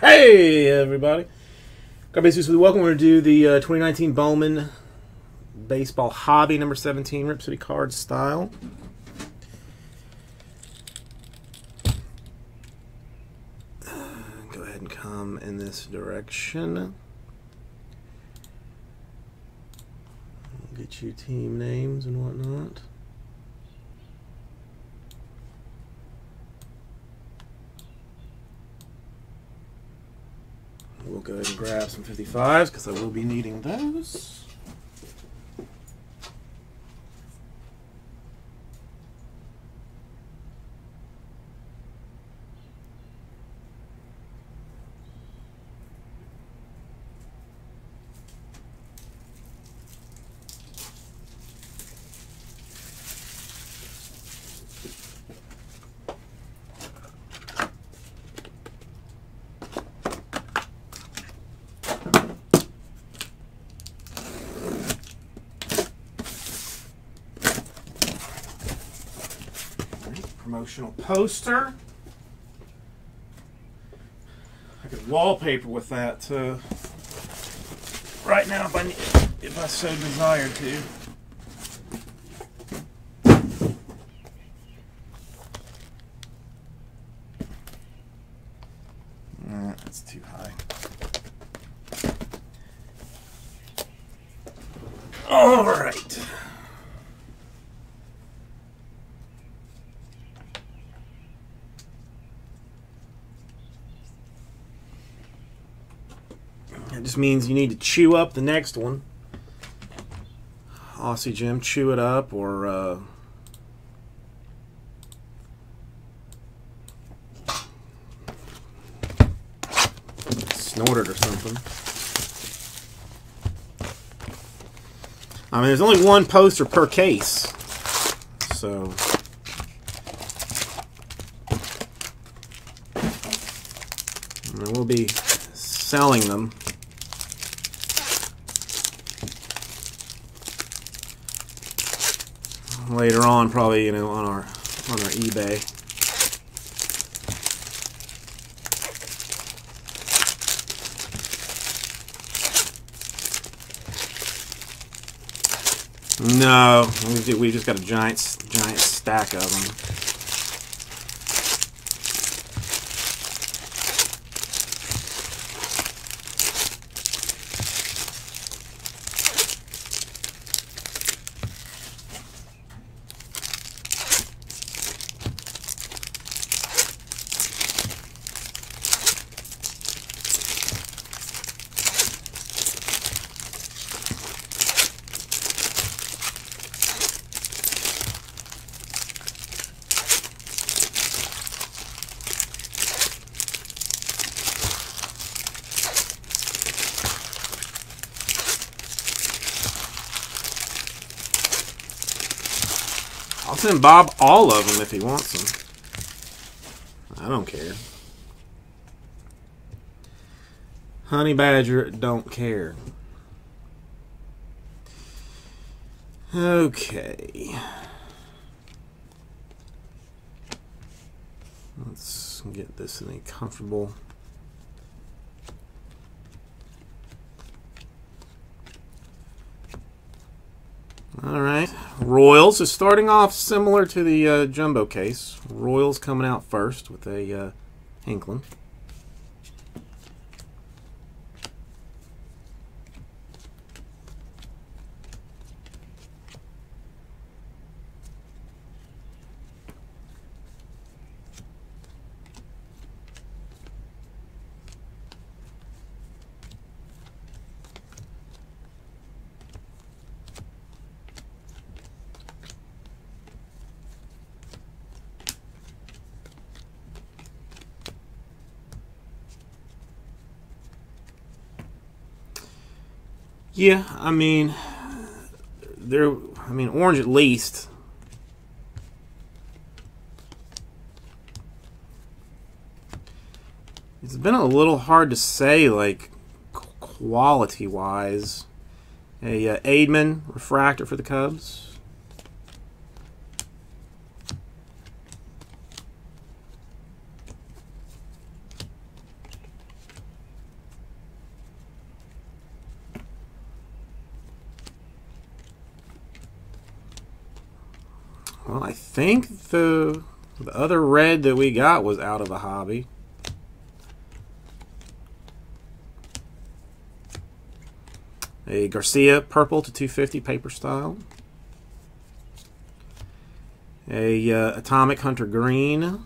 hey, everybody. Basically welcome. We're going to do the uh, 2019 Bowman Baseball Hobby number 17 Rip City card style. Go ahead and come in this direction. Get you team names and whatnot. We'll go ahead and grab some 55s because I will be needing those. Poster. I could wallpaper with that too. Right now, if I if I so desired to. that's too high. All right. It just means you need to chew up the next one. Aussie Jim, chew it up or uh, snort it or something. I mean, there's only one poster per case, so. And we'll be selling them. Later on, probably you know on our on our eBay. No, we we just got a giant giant stack of them. Bob all of them if he wants them. I don't care. Honey Badger don't care. Okay. Let's get this in a comfortable All right. Royals is starting off similar to the uh, jumbo case. Royals coming out first with a uh. Yeah, I mean, they're, I mean, orange at least. It's been a little hard to say, like, quality-wise. A uh, Aidman refractor for the Cubs. Well, I think the the other red that we got was out of a hobby. A Garcia purple to 250 paper style. A uh, Atomic Hunter Greene.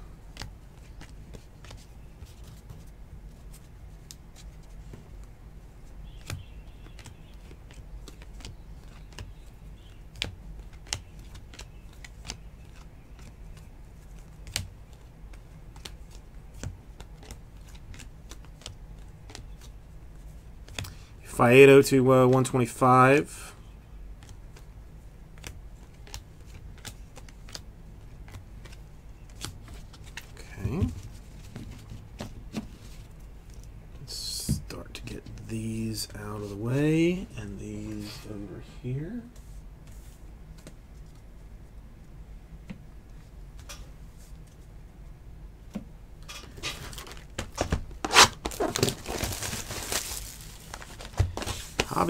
Faedo to uh, 125. Okay. Let's start to get these out of the way and these over here.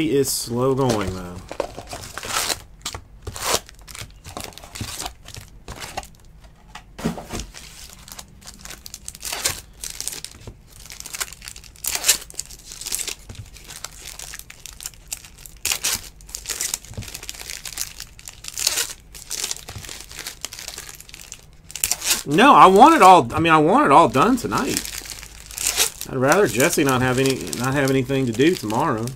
Hobby is slow going though. No, I want it all. I mean, I want it all done tonight. I'd rather Jesse not have any, not have anything to do tomorrow.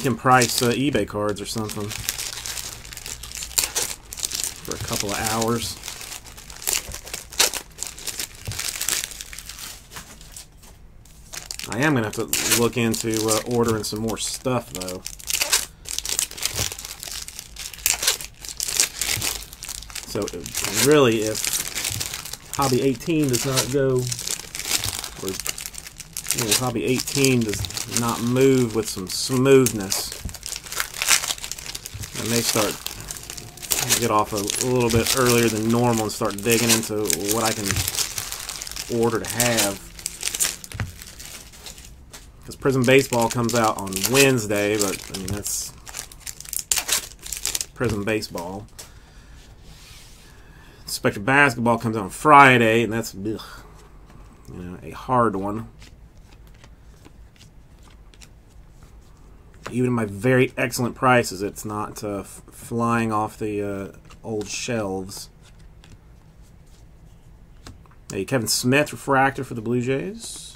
Make him price uh, eBay cards or something for a couple of hours. I am going to have to look into uh, ordering some more stuff, though. So, really, if Hobby 18 does not go, or know, Hobby 18 does not move with some smoothness, I may start get off a, a little bit earlier than normal and start digging into what I can order to have because Prizm Baseball comes out on Wednesday, but I mean that's Prizm Baseball. Spectra Basketball comes out on Friday, and that's ugh, you know a hard one. Even my very excellent prices, it's not uh, flying off the uh, old shelves. A Kevin Smith refractor for the Blue Jays.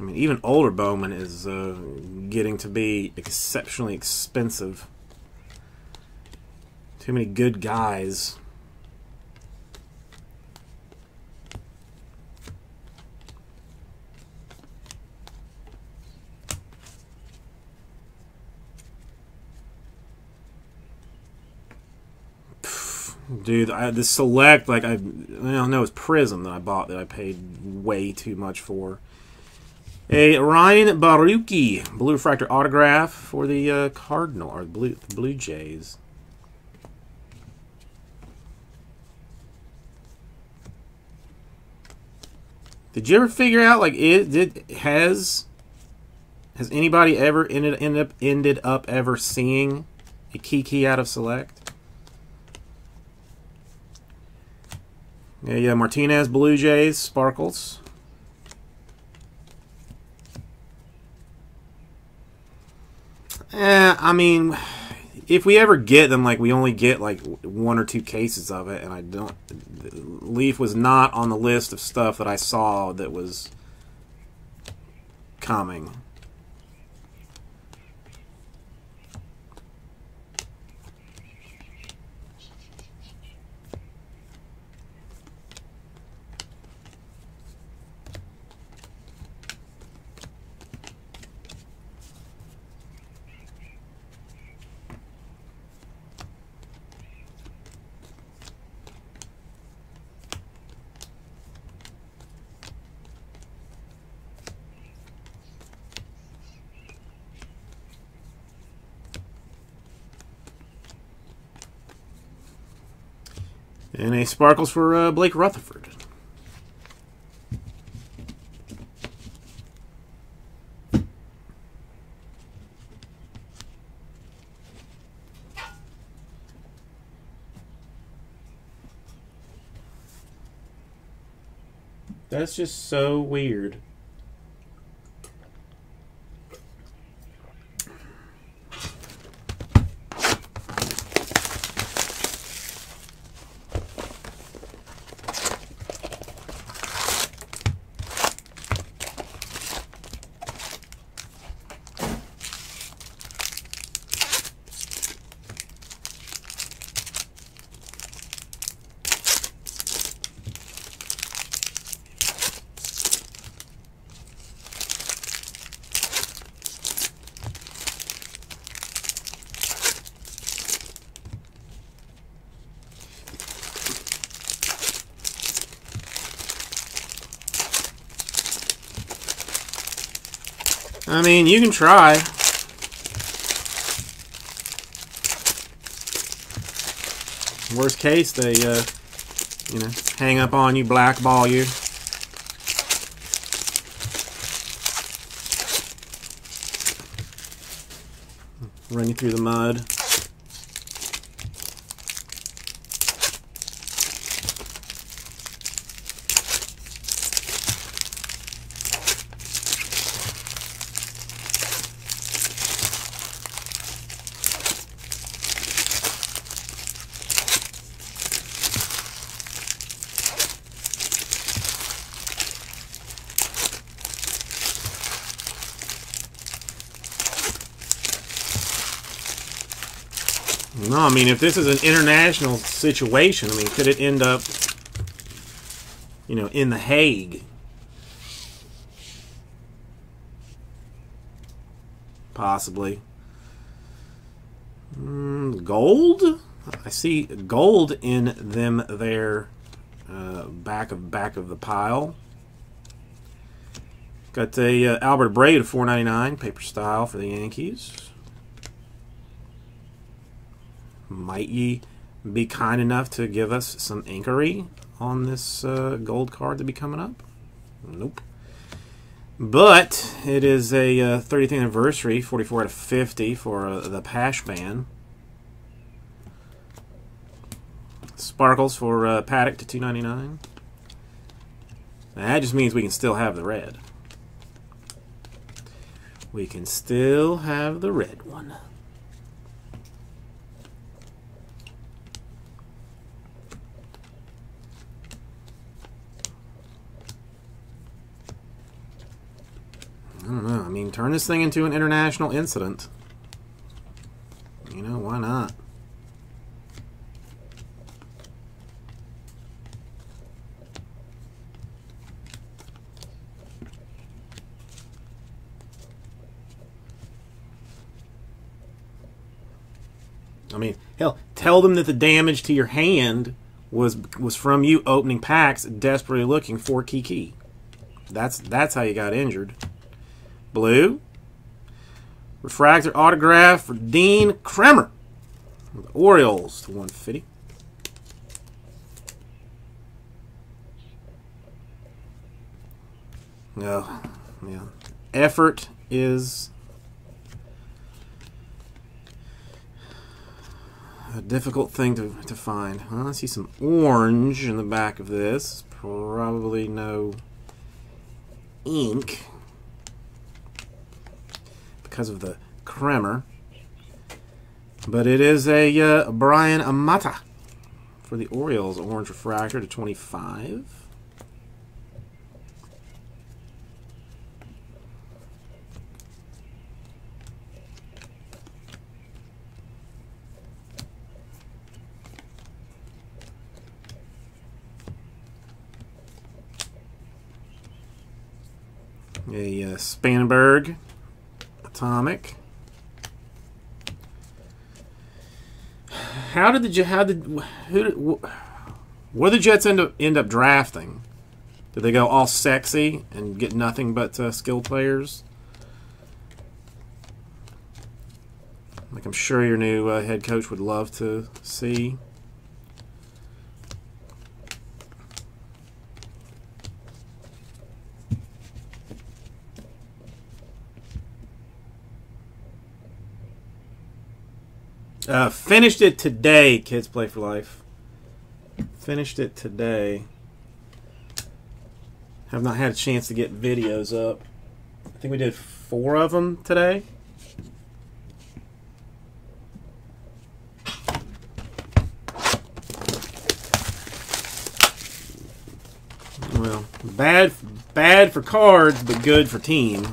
I mean, even older Bowman is uh, getting to be exceptionally expensive. Too many good guys. Dude, I, the select, like, I, I don't know, it's Prizm that I bought that I paid way too much for. A Ryan Borucki Blue Refractor autograph for the uh, Cardinal, or Blue, Blue Jays. Did you ever figure out, like, it did, has, has anybody ever ended, ended up, ended up ever seeing a Kiki out of Select? Yeah, yeah, Martinez Blue Jays, Sparkles. Eh, I mean, if we ever get them, like we only get like one or two cases of it, and I don't. Leaf was not on the list of stuff that I saw that was coming. Sparkles for uh, Blake Rutherford. That's just so weird. I mean, you can try. Worst case, they, uh, you know, hang up on you, blackball you. Run you through the mud. Mean, if this is an international situation, I mean, could it end up, you know, in The Hague? Possibly. Mm, gold? I see gold in them there, uh, back of back of the pile. Got a uh, Albert Abreu of 4.99 paper style for the Yankees. Might ye be kind enough to give us some inquiry on this uh, gold card to be coming up? Nope. But it is a uh, 30th anniversary, 44 out of 50 for uh, the Pash Band. Sparkles for uh, Paddack to 299. That just means we can still have the red. We can still have the red one. I don't know. I mean, turn this thing into an international incident. You know, why not? I mean, hell, tell them that the damage to your hand was was from you opening packs, desperately looking for Kiki. That's that's how you got injured. Blue. Refractor autograph for Dean Kremer. The Orioles to 150. Oh, yeah. Effort is a difficult thing to, to find. Huh? I see some orange in the back of this. Probably no ink because of the Kremer. But it is a uh, Bryan Amata for the Orioles. Orange refractor to 25. A uh, Spanberg Atomic. How did the how did who did, where the Jets end up end up drafting? Did they go all sexy and get nothing but uh, skilled players? Like I'm sure your new uh, head coach would love to see. Uh, finished it today, Kids Play for Life. Finished it today. Have not had a chance to get videos up. I think we did four of them today. Well, bad, bad for cards, but good for team.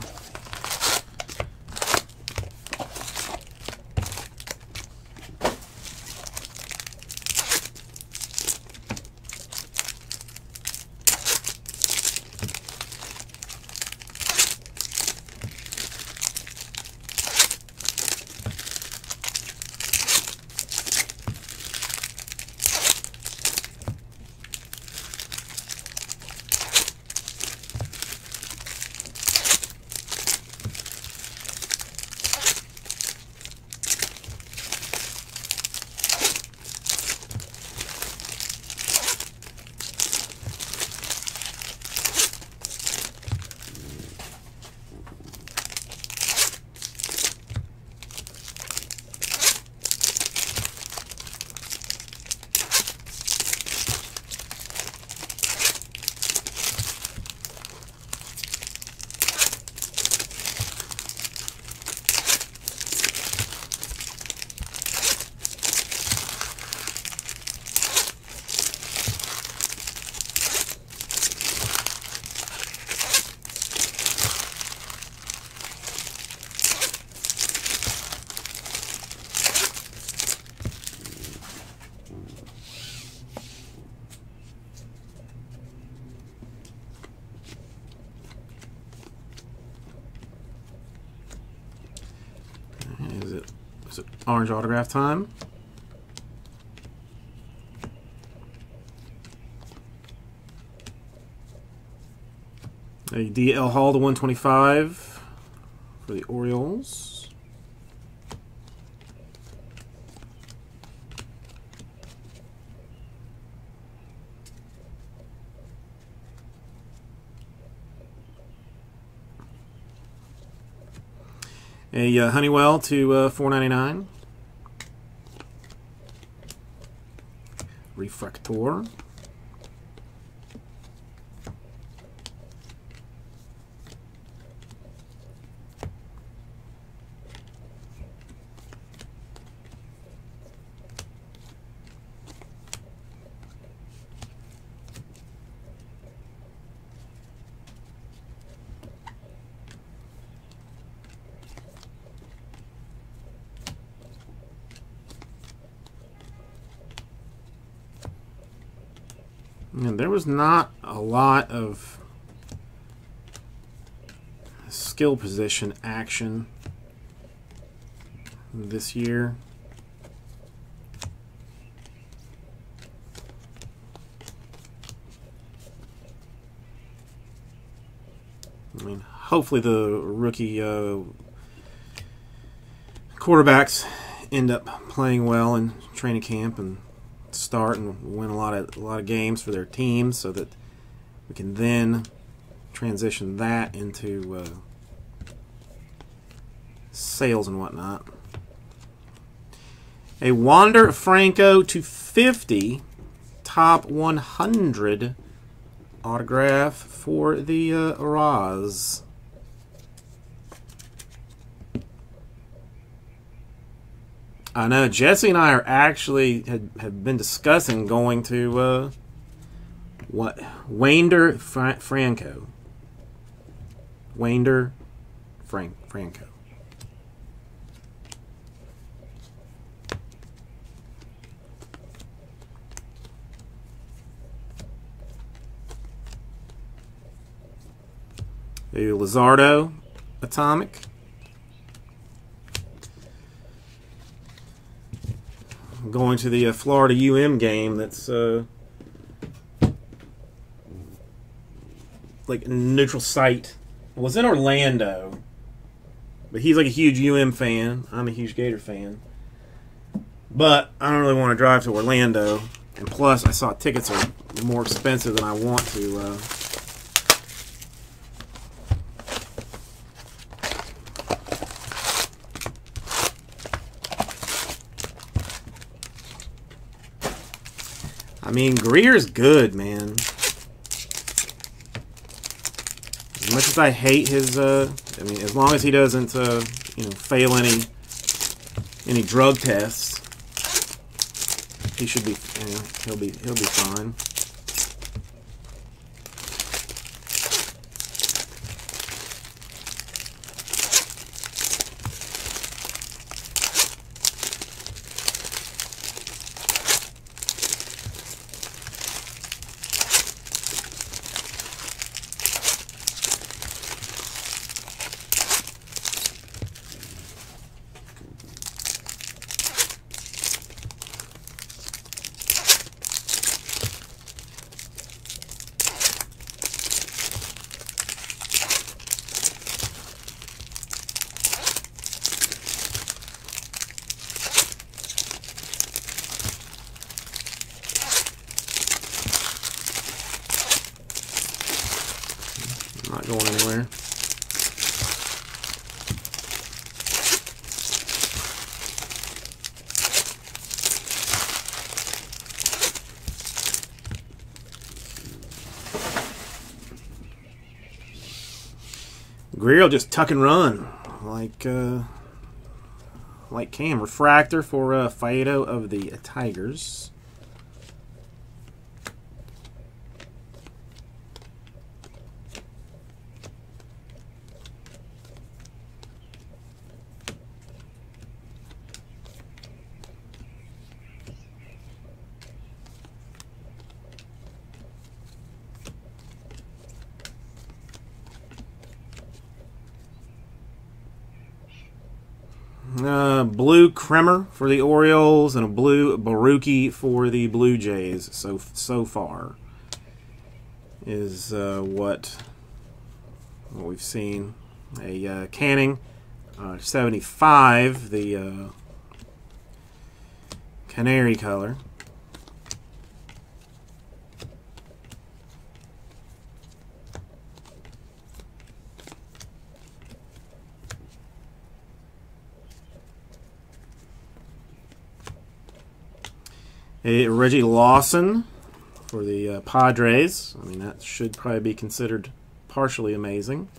Is it is it orange autograph time? A DL Hall to 125 for the Orioles. A uh, Honeywell to uh, 499. Refractor. Not a lot of skill position action this year. I mean, hopefully the rookie uh, quarterbacks end up playing well in training camp and start and win a lot of a lot of games for their teams, so that we can then transition that into uh, sales and whatnot. A Wander Franco to 50 top 100 autograph for the uh. I know Jesse and I are actually had, have been discussing going to uh, what Wander Fra- Franco. Wander Frank Franco. A Lizardo Atomic. Going to the uh, Florida UM game that's uh, like neutral site. It was in Orlando, but he's like a huge UM fan. I'm a huge Gator fan, but I don't really want to drive to Orlando. And plus, I saw tickets are more expensive than I want to. Uh, mean, Greer's good, man. As much as I hate his, uh, I mean, as long as he doesn't, uh, you know, fail any any drug tests, he should be, you know, he'll be he'll be fine. Not going anywhere. Greer just tuck and run like uh, like Cam refractor for uh, Faedo of the Tigers. Uh, blue Kremer for the Orioles and a blue Borucki for the Blue Jays. So so far is uh, what what we've seen. A uh, Canning uh, 75, the uh, canary color. A Reggie Lawson for the uh, Padres. I mean, that should probably be considered partially amazing.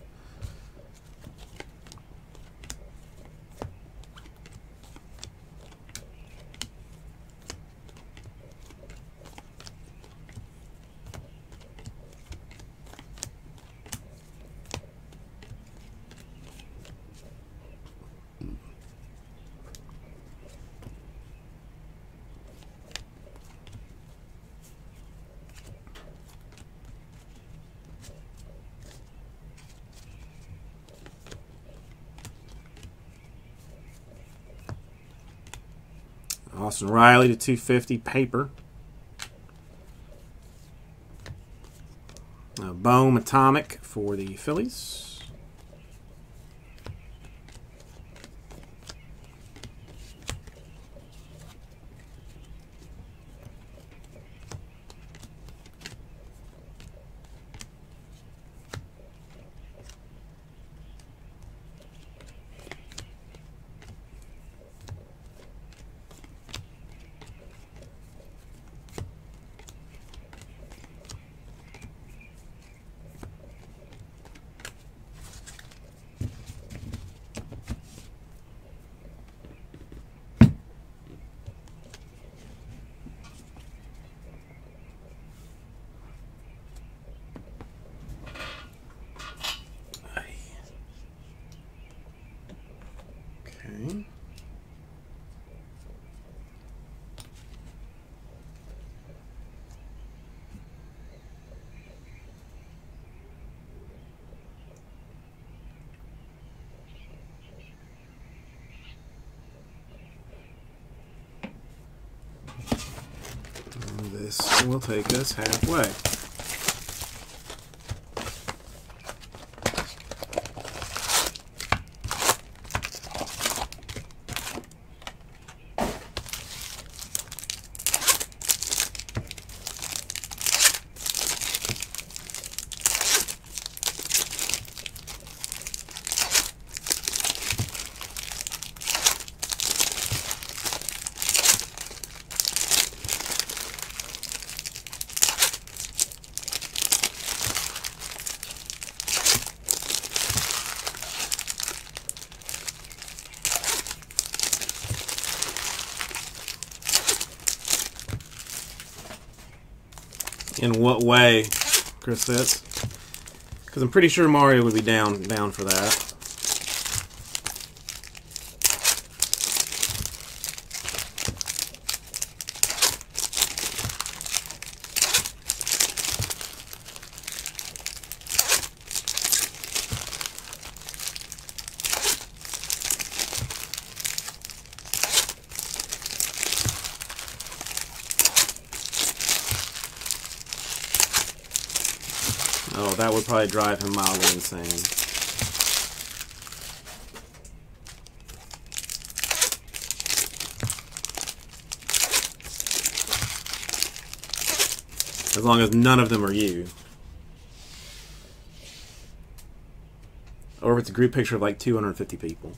Austin Riley to 250 paper. Uh, Bohm Atomic for the Phillies. Okay. And this will take us halfway. In what way, Chris says? Because I'm pretty sure Mario would be down down for that. Oh, that would probably drive him mildly insane. As long as none of them are you. Or if it's a group picture of like 250 people.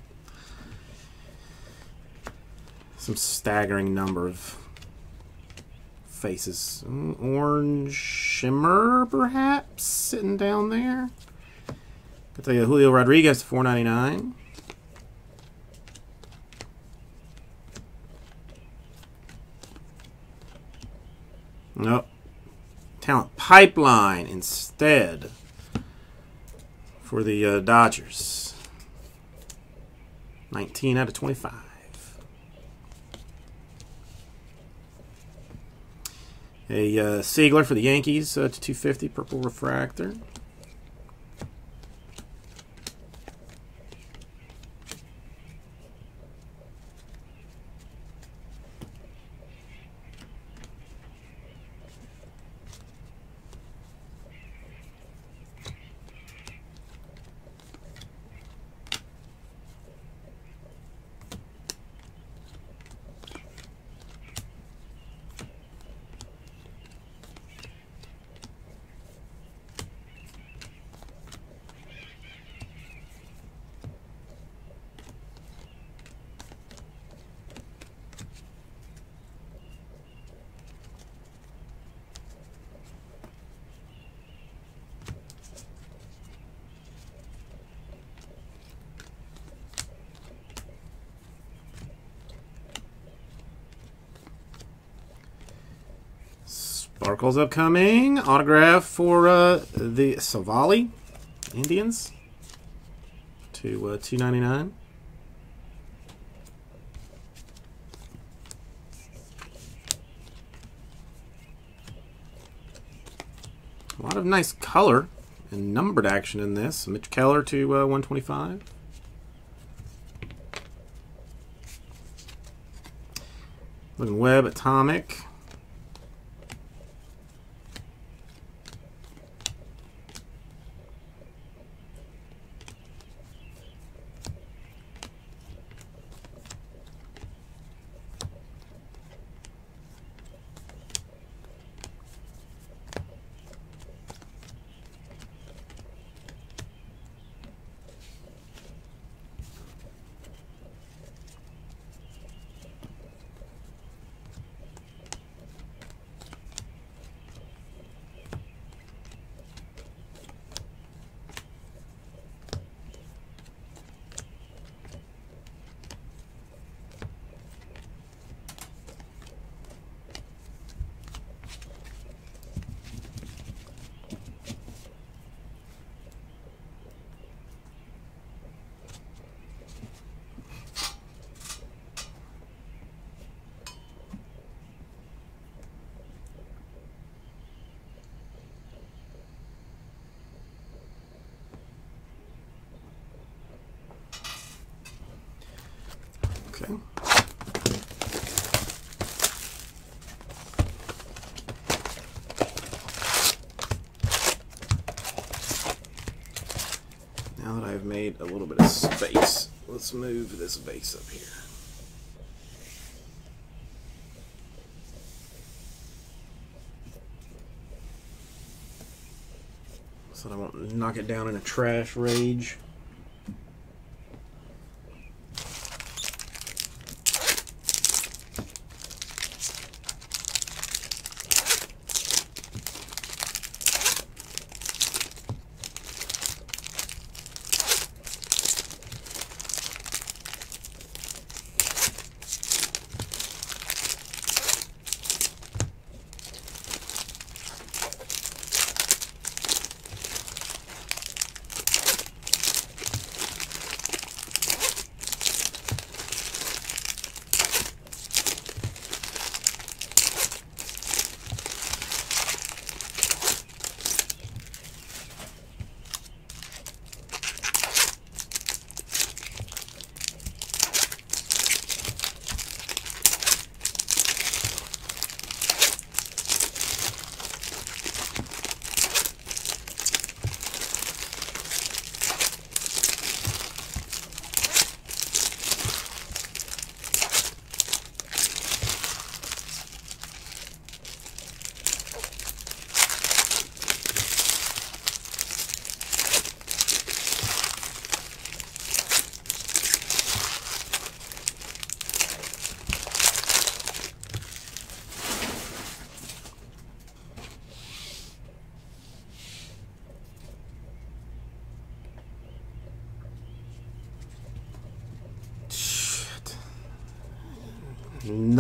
Some staggering number of faces. Mm, Orange Shimmer, perhaps, sitting down there. I'll tell you, Julio Rodriguez, 4.99. Nope. Talent Pipeline instead for the uh, Dodgers. 19 out of 25. A uh, Seigler for the Yankees uh, to 250 purple refractor. Sparkles upcoming. Autograph for uh, the Savali Indians to uh, 299. A lot of nice color and numbered action in this. Mitch Keller to uh, 125. Logan Webb Atomic. Okay. Now that I've made a little bit of space, let's move this vase up here. So I won't knock it down in a trash rage.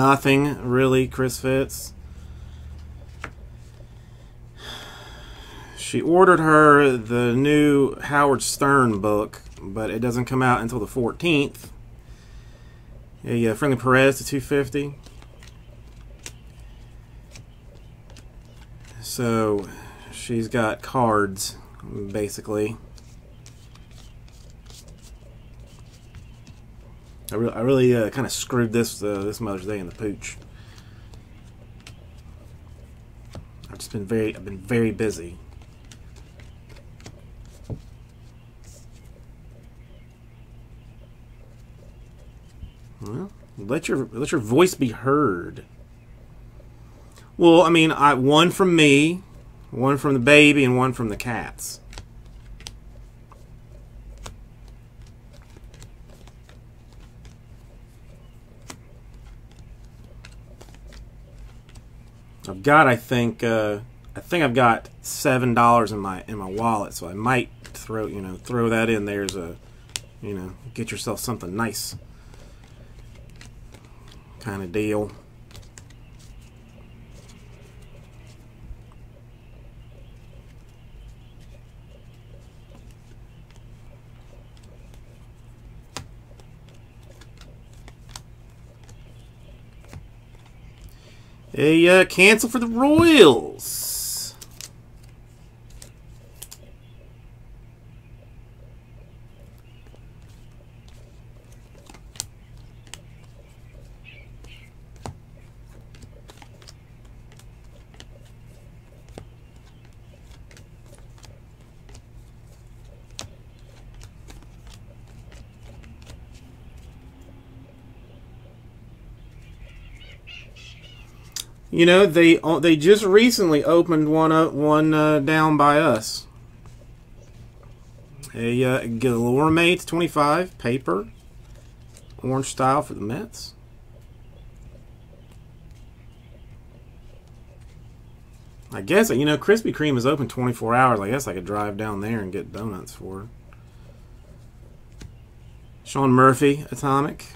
Nothing really, Chris Fitz. She ordered her the new Howard Stern book, but it doesn't come out until the 14th. Yeah, yeah, Friendly Perez to 250. So she's got cards, basically. I, I really uh, kind of screwed this uh, this Mother's Day in the pooch. I've just been very I've been very busy. Well, let your let your voice be heard. Well, I mean, I one from me, one from the baby, and one from the cats. Got, I think, uh, I think I've got seven dollars in my in my wallet, so I might throw, you know, throw that in there as a, you know, get yourself something nice kind of deal. A uh, cancel for the Royals. You know, they uh, they just recently opened one up, one uh, down by us. A uh, Guillorme 25 paper, orange style for the Mets. I guess you know Krispy Kreme is open 24 hours. I guess I could drive down there and get donuts for. Sean Murphy, Atomic.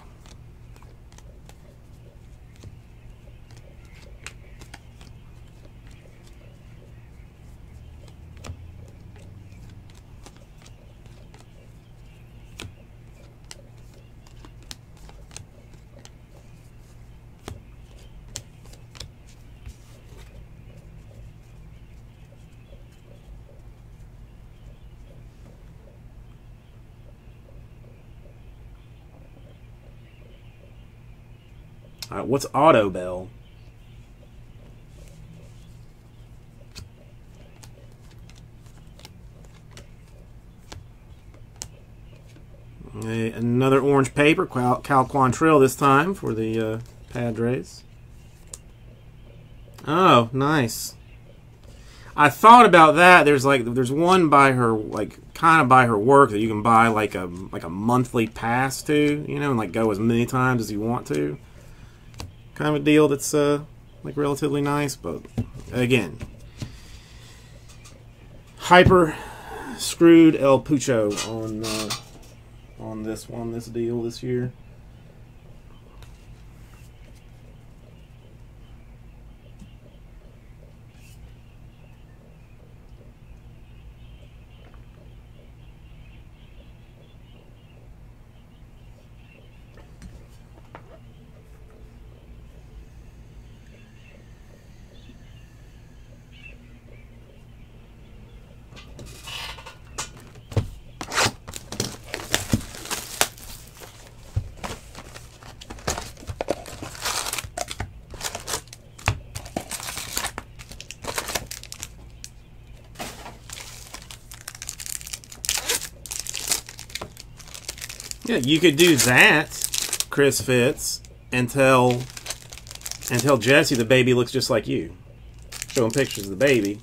What's Auto Bell? Another orange paper, Cal, Cal Quantrill this time for the uh, Padres. Oh, nice. I thought about that. There's like there's one by her like kind of by her work that you can buy like a like a monthly pass to, you know, and like go as many times as you want to kind of a deal that's uh, like relatively nice, but again, hyper screwed El Pucho on uh, on this one, this deal this year. Yeah, you could do that, Chris Fitz, and tell and tell Jesse the baby looks just like you. Show him pictures of the baby,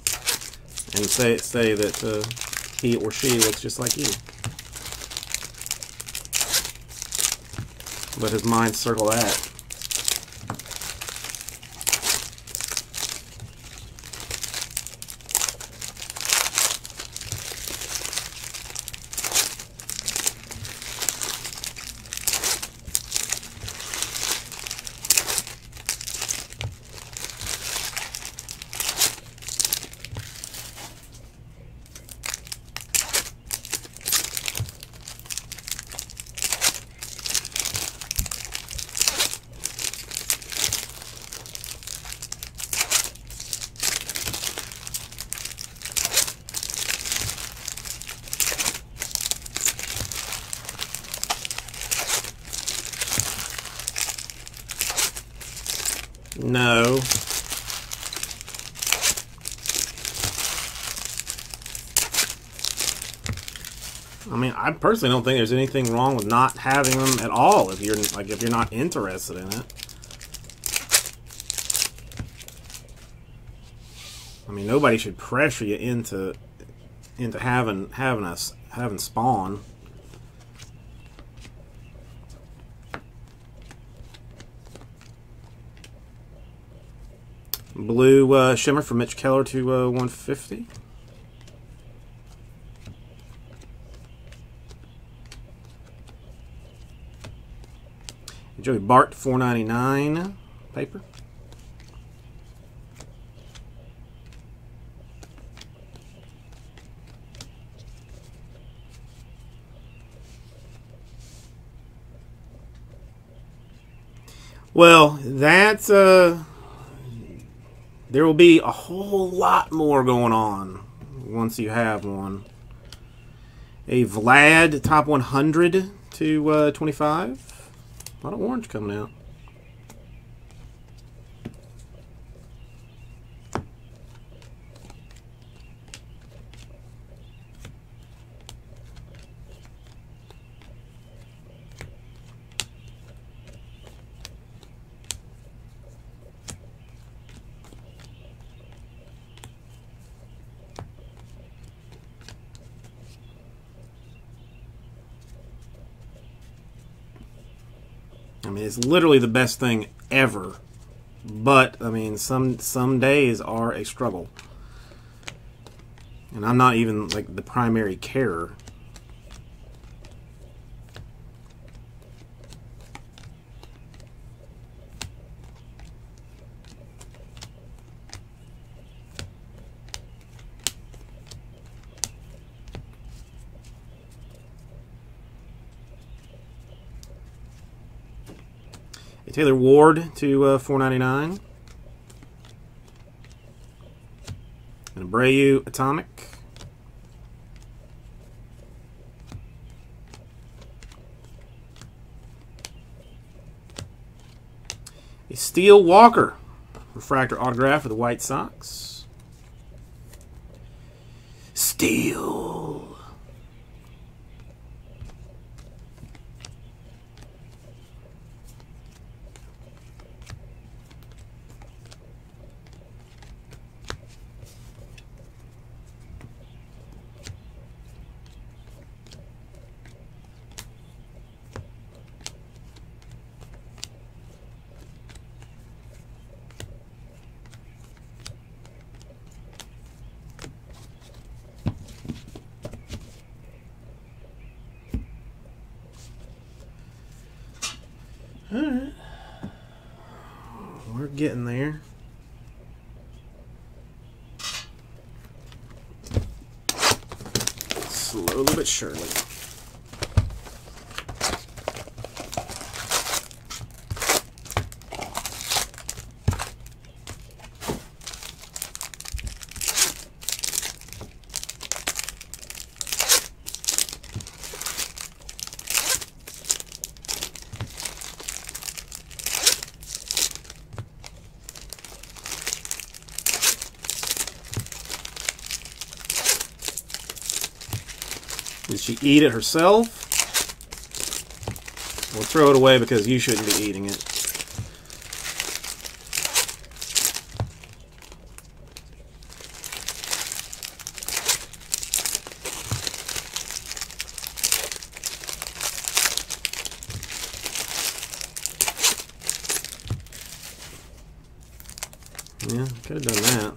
and say say that uh, he or she looks just like you. Let his mind circle that. No. I personally don't think there's anything wrong with not having them at all if you're like if you're not interested in it. I mean, nobody should pressure you into into having having us having spawn. Blue uh, shimmer from Mitch Keller to uh, 150. Joey Bart 499 paper. Well, that's uh there will be a whole lot more going on once you have one. A Vlad top 100 to uh, 25. A lot of orange coming out. I mean, it's literally the best thing ever. But I mean, some some days are a struggle, and I'm not even like the primary carer. Taylor Ward to uh, 499. And Abreu Atomic. A Steele Walker refractor autograph for the White Sox. Steele. Alright. We're getting there. Slowly but surely. She eat it herself? We'll throw it away because you shouldn't be eating it. Yeah, could have done that.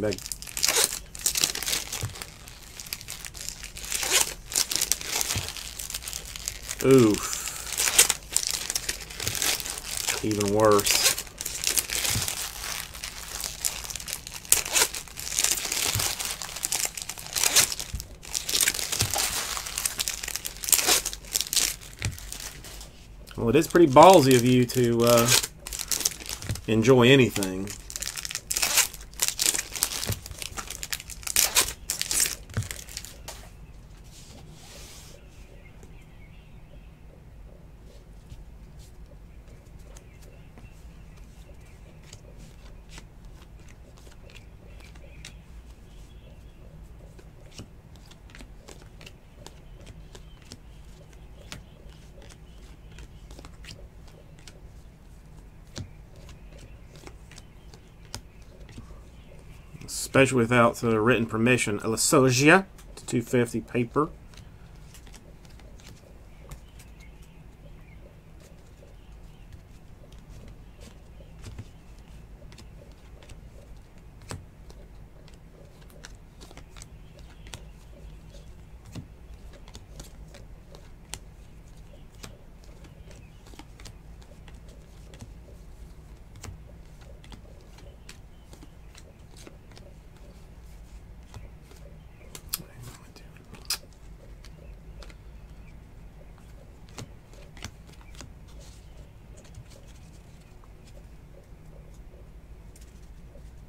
Back. Oof. Even worse. Well, it is pretty ballsy of you to uh, enjoy anything. Especially without the written permission. Elasogia to 250 paper.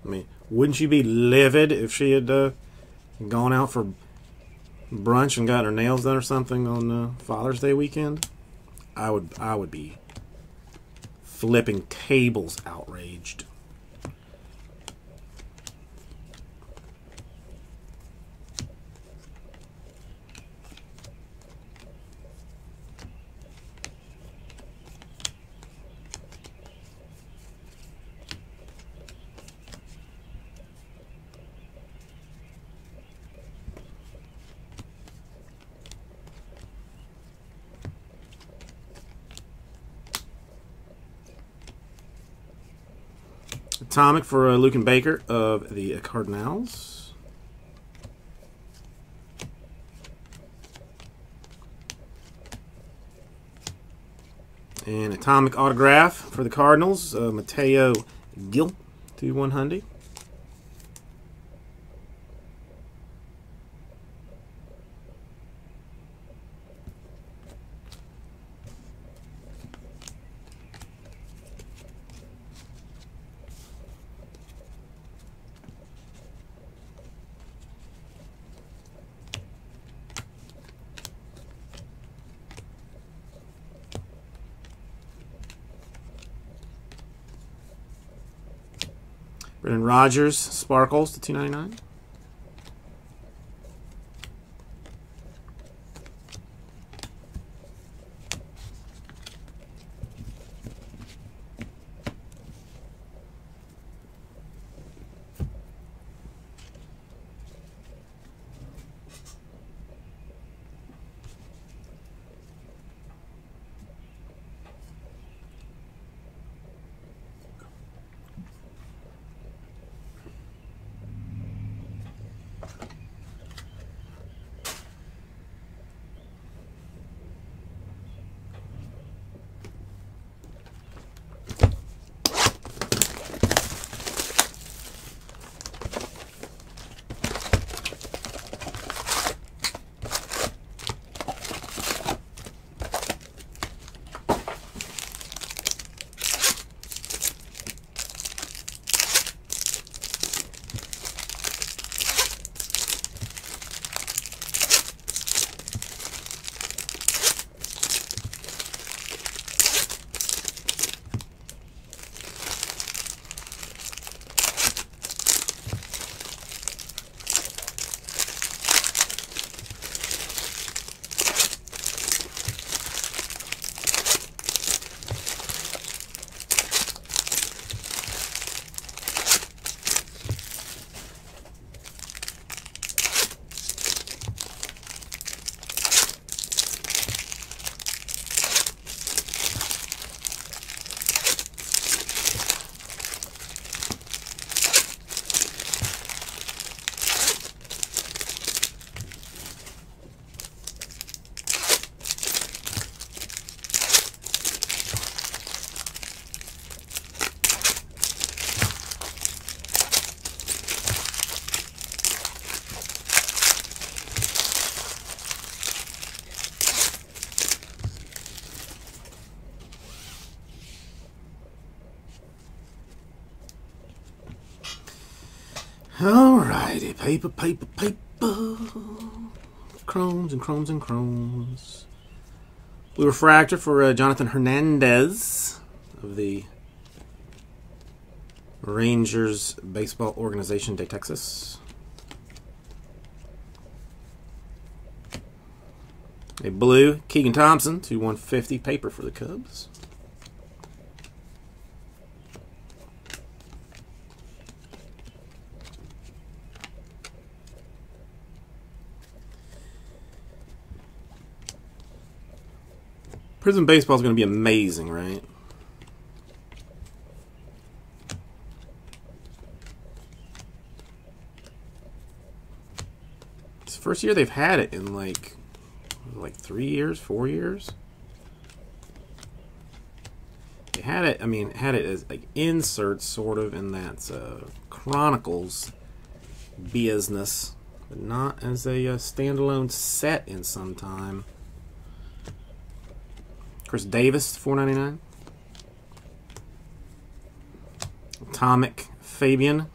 I mean, wouldn't you be livid if she had uh, gone out for brunch and got her nails done or something on uh, Father's Day weekend? I would, I would be flipping tables, outraged. Atomic for uh, Luken Baker of the Cardinals. And Atomic Autograph for the Cardinals, uh, Mateo Gil to 100. Rodgers, Sparkles to 299. Alrighty, paper, paper, paper. Chromes and chromes and chromes. Blue refractor for uh, Jonathan Hernandez of the Rangers Baseball Organization de Texas. A blue Keegan Thompson to 150 paper for the Cubs. Prizm baseball is going to be amazing, right? It's the first year they've had it in like like three years, four years. They had it. I mean, had it as like inserts, sort of, in that uh, Chronicles business, but not as a uh, standalone set in some time. Chris Davis, four ninety nine. Atomic Fabian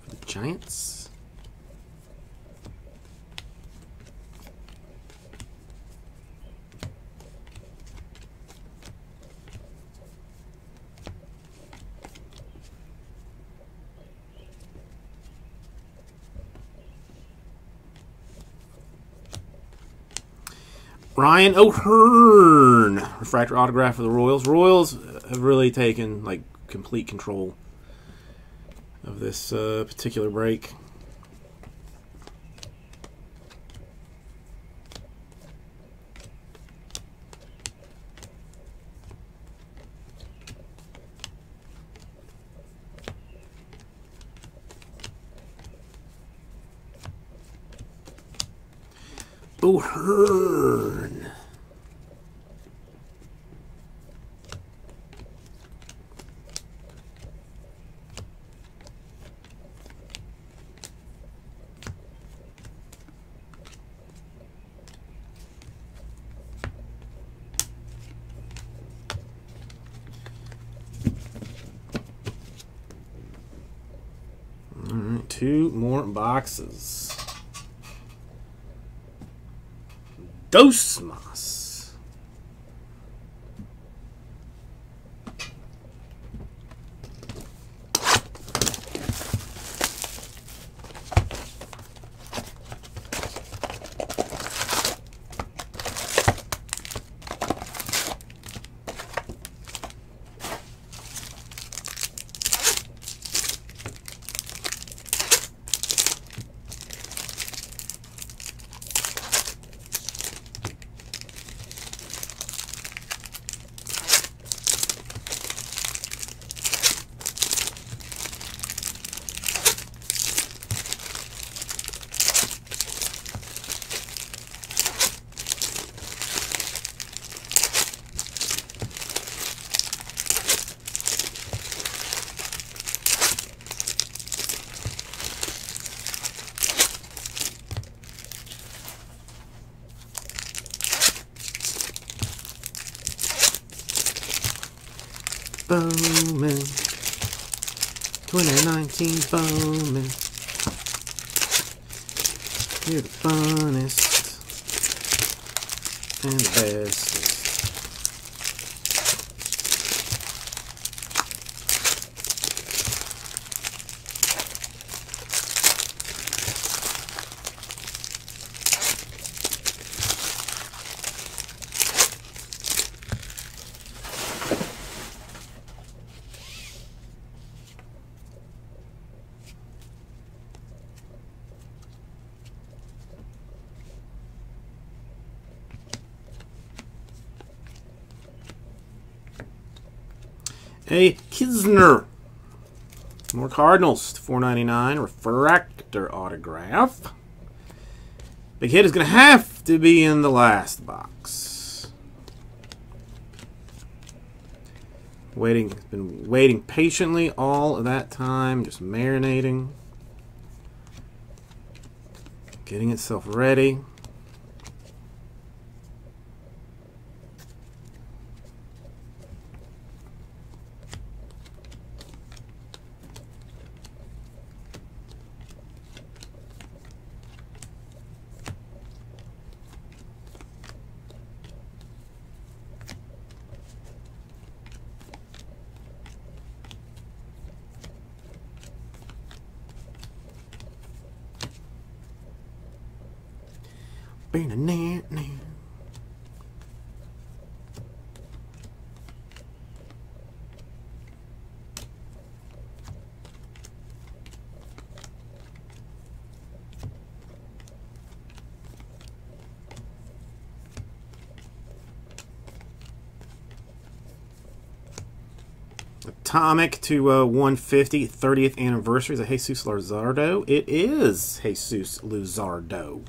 for the Giants. Ryan O'Hearn, refractor autograph for the Royals. Royals have really taken like complete control of this uh, particular break. O'Hearn. All right, two more boxes. Dosmas. Bowman. 2019 Bowman. You're the funnest and the bestest. A Knizner. More Cardinals. 499 refractor autograph. Big hit is going to have to be in the last box. Waiting, been waiting patiently all of that time, just marinating. Getting itself ready. Atomic to uh, 150, 30th anniversary of Jesus Luzardo. It is Jesus Luzardo.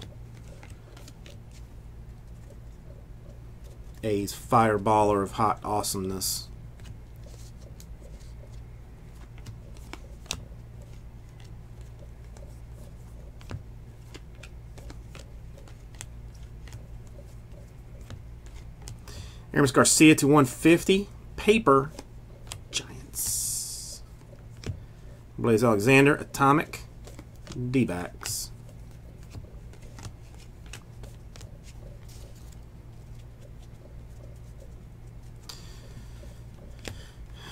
A fireballer of hot awesomeness. Aramis Garcia to 150. Paper. Giants. Blaze Alexander. Atomic. D-backs.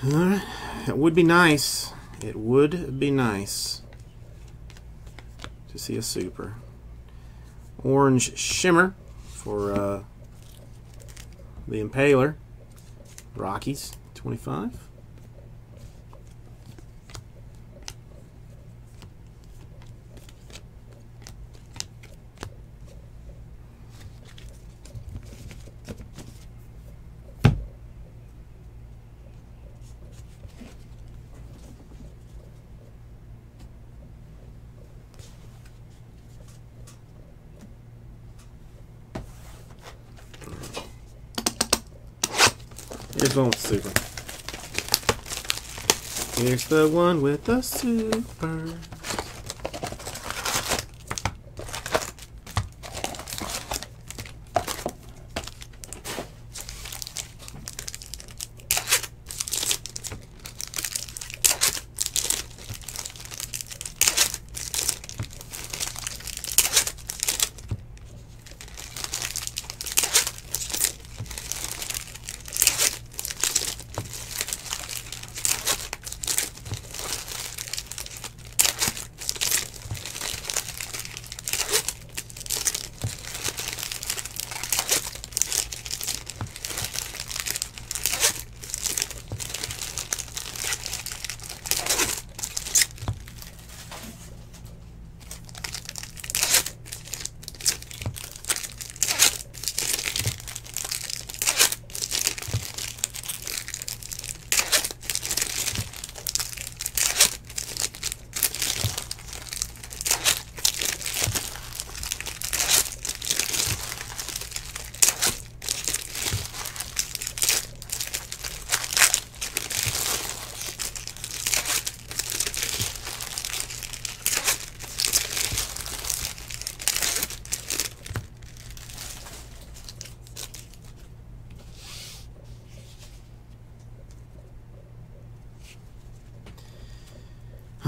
Alright. It would be nice. It would be nice to see a super. Orange Shimmer for uh, the Impaler. Rockies, 25. Here's one with super. Here's the one with the super.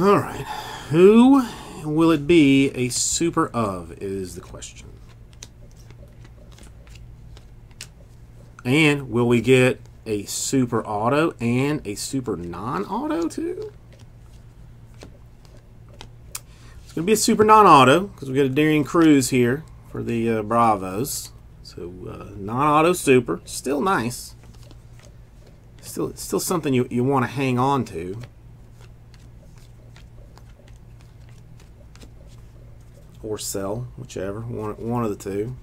All right. Who will it be a super of is the question. And will we get a super auto and a super non-auto too? It's going to be a super non-auto because we got a Darian Cruz here for the uh, Bravos. So uh, non-auto super, still nice. Still, still something you, you want to hang on to. or sell, whichever one one of the two.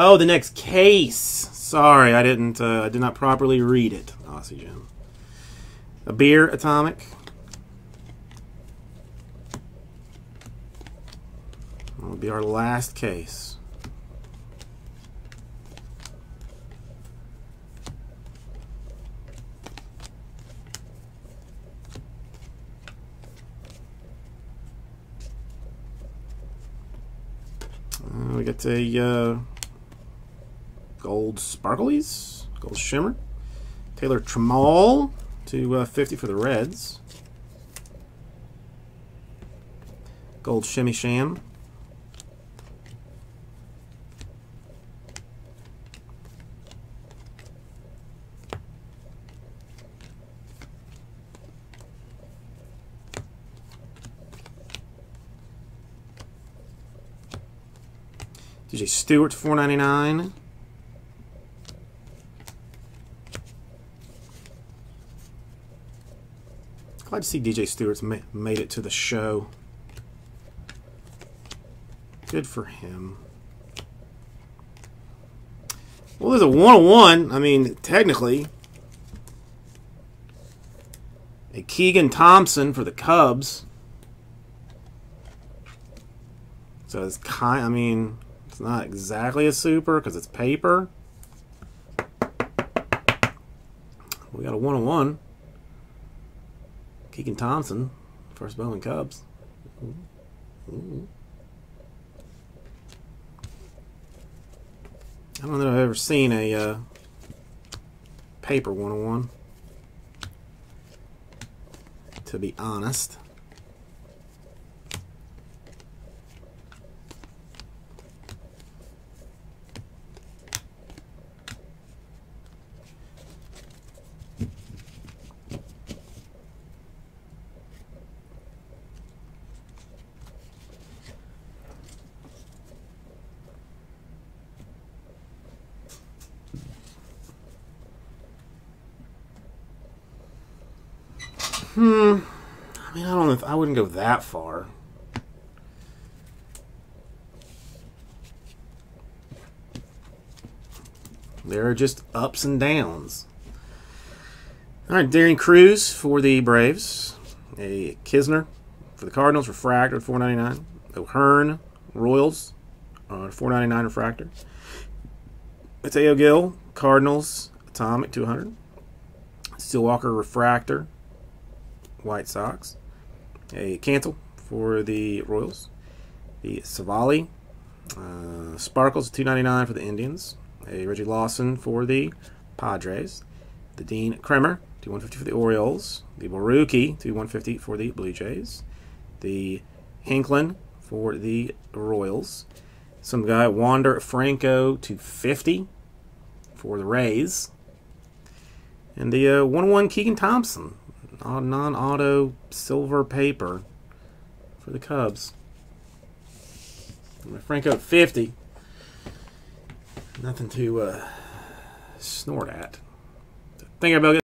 Oh, the next case. Sorry, I didn't. Uh, I did not properly read it. Aussie Jim. A beer atomic. That will be our last case. Uh, we got a uh, Gold Sparklies, Gold Shimmer. Taylor Trammell to uh, 50 for the Reds. Gold Shimmy Sham. DJ Stewart, 499. Glad to see DJ Stewart's ma made it to the show. Good for him. Well, there's a one-on-one. I mean, technically, a Keegan Thompson for the Cubs. So it's kind. I mean, it's not exactly a super because it's paper. We got a one-on-one. Keegan Thompson, first Bowman Cubs. Ooh. I don't know if I've ever seen a uh, paper 101. To be honest. Hmm. I mean, I don't know if I wouldn't go that far. There are just ups and downs. All right, Darian Cruz for the Braves. A Knizner for the Cardinals, refractor, four ninety nine. O'Hearn, Royals, uh, four ninety nine refractor. Mateo Gil, Cardinals, Atomic, two hundred. Steele Walker refractor, White Sox. A cancel for the Royals. The Savali, uh, Sparkles, two ninety nine for the Indians. A Reggie Lawson for the Padres. The Dean Kremer, two one fifty for the Orioles. The Borucki, two one fifty for the Blue Jays. The Hinklin for the Royals. Some guy Wander Franco, two fifty for the Rays. And the uh, 1 1 Keegan Thompson, non auto silver paper for the Cubs. Franco at 50. Nothing to uh, snort at. You, Bill.